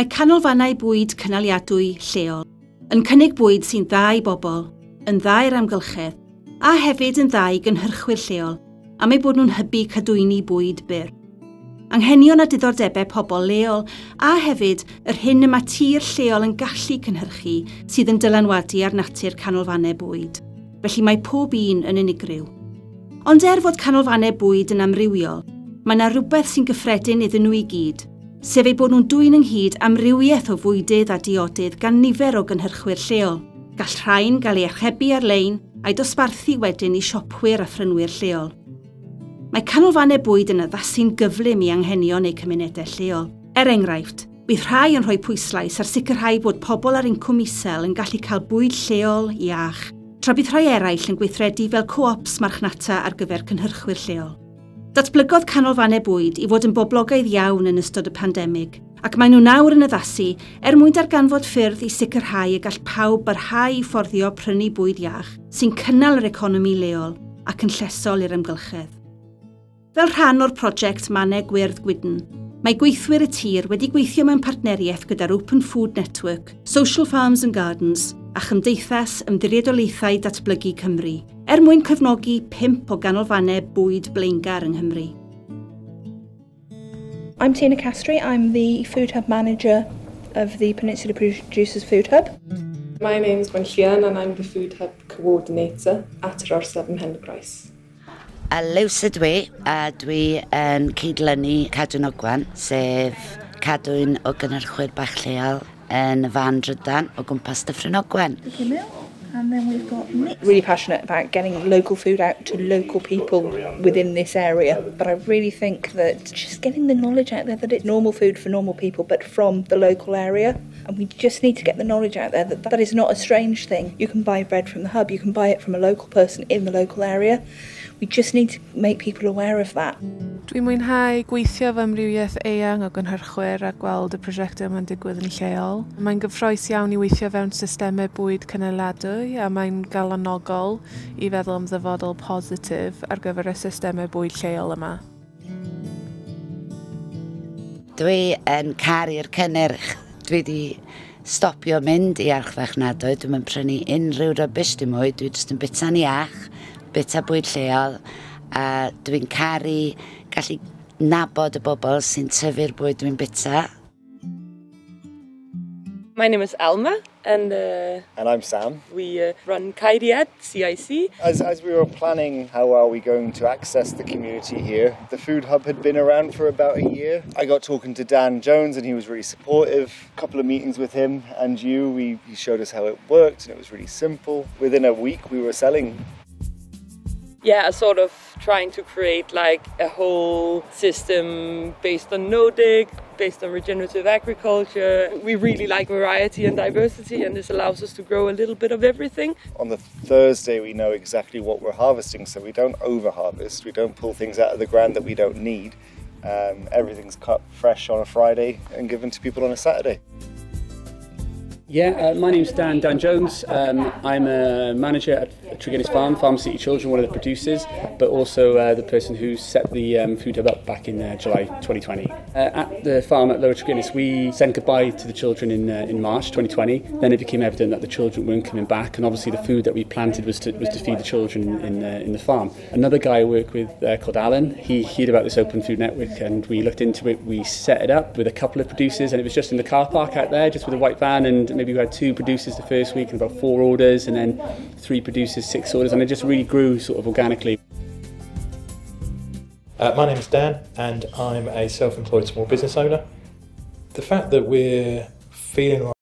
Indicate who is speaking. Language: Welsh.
Speaker 1: Mae canolfannau bwyd cynaliadwy lleol yn cynnig bwyd sy'n dda i bobl, yn dda i'r amgylchedd, a hefyd yn dda i gynhyrchwyr lleol am ei bod nhw'n hybu cadwyni bwyd byr. Anghenion a diddordebau pobl leol a hefyd yr hyn y mae tir lleol yn gallu cynhyrchu sydd yn dylanwadu ar natur canolfannau bwyd. Felly mae pob un yn unigryw. Ond er fod canolfannau bwyd yn amrywiol, mae yna rhywbeth sy'n gyffredin iddyn nhw i gyd – sef ei bod nhw'n dwy'n ynghyd amrywiaeth o fwydydd a diodydd gan nifer o gynhyrchwyr lleol. Gall rhain gael ei archebu ar-lein a'i dosbarthu wedyn i siopwyr a phrynwyr lleol. Mae canolfannau bwyd yn addasu'n gyflym i anghenion eu cymunedau lleol. Er enghraifft, bydd rhai yn rhoi pwyslais ar sicrhau bod pobl ar incwm isel yn gallu cael bwyd lleol iach, tra bydd rhai eraill yn gweithredu fel co-ops marchnata ar gyfer cynhyrchwyr lleol. Datblygodd canolfannau bwyd i fod yn boblogaidd iawn yn ystod y pandemig, ac maen nhw nawr yn addasu er mwyn darganfod ffyrdd i sicrhau y gall pawb barhau i fforddio prynu bwyd iach sy'n cynnal yr economi leol ac yn llesol i'r ymgylchedd. Fel rhan o'r prosiect Mannau Gwyrdd Gwydn, mae gweithwyr y tir wedi gweithio mewn partneriaeth gyda'r Open Food Network, Social Farms and Gardens a Chymdeithas Ymddiriedolaethau Datblygu Cymru er mwyn cefnogi pimp o ganolfannau bwyd blaengar yng Nghymru.
Speaker 2: I'm Tina Castry, I'm the Food Hub Manager of the Peninsula Producers Food Hub.
Speaker 3: My name's Gwenllian and I'm the Food Hub Coordinator at yr Orsaf ym
Speaker 4: A lews ydw i, a dwi yn cydlynu Cadwyn Ogwan, sef Cadwyn o gynnyrchwyr bach lleol yn y fan drydan o gwmpas Dyffryn Ogwen.
Speaker 2: Dwi'n And then we've got Nick. Really passionate about getting local food out to local people within this area. But I really think that just getting the knowledge out there that it's normal food for normal people, but from the local area. And we just need to get the knowledge out there that that is not a strange thing. You can buy bread from the hub, you can buy it from a local person in the local area. We just need to make people aware of that.
Speaker 5: Dwi'n mwynhau gweithio fy amrywiaeth eang o gynhyrchwyr a gweld y prosiectau yma'n digwydd yn lleol. Mae'n gyffroes iawn i weithio fewn systemau bwyd a mae'n galanogol i feddwl am ddyfodol positif ar gyfer y systemau bwyd lleol yma.
Speaker 4: Dwi yn caru'r cynnyrch. Dwi wedi stopio mynd i archfarchnadoedd. Dwi'n prynu unrhyw rybys dim mwy. Dwi jyst yn bita'n iach, bita bwyd lleol. A dwi'n caru gallu nabod y bobl sy'n tyfu'r bwyd dwi'n bita
Speaker 3: My name is Alma and uh,
Speaker 6: and I'm Sam.
Speaker 3: We uh, run Kairiad CIC.
Speaker 6: As, as we were planning how are we going to access the community here, the food hub had been around for about a year. I got talking to Dan Jones and he was really supportive. A couple of meetings with him and you, we, he showed us how it worked and it was really simple. Within a week we were selling
Speaker 3: yeah, a sort of trying to create like a whole system based on Nordic, based on regenerative agriculture. We really like variety and diversity, and this allows us to grow a little bit of everything.
Speaker 6: On the Thursday, we know exactly what we're harvesting, so we don't over harvest, we don't pull things out of the ground that we don't need. Um, everything's cut fresh on a Friday and given to people on a Saturday.
Speaker 7: Yeah, uh, my name's Dan, Dan Jones. Um, I'm a manager at Tregennis Farm, Farm City Children, one of the producers, but also uh, the person who set the um, food hub up back in uh, July 2020. Uh, at the farm at Lower Tregennis, we said goodbye to the children in, uh, in March 2020. Then it became evident that the children weren't coming back, and obviously the food that we planted was to, was to feed the children in, uh, in the farm. Another guy I work with called Alan, he heard about this open food network, and we looked into it. We set it up with a couple of producers, and it was just in the car park out there, just with a white van and maybe we had two producers the first week and about four orders and then three producers, six orders and it just really grew sort of organically.
Speaker 8: Uh, my is Dan and I'm a self-employed small business owner. The fact that we're feeling like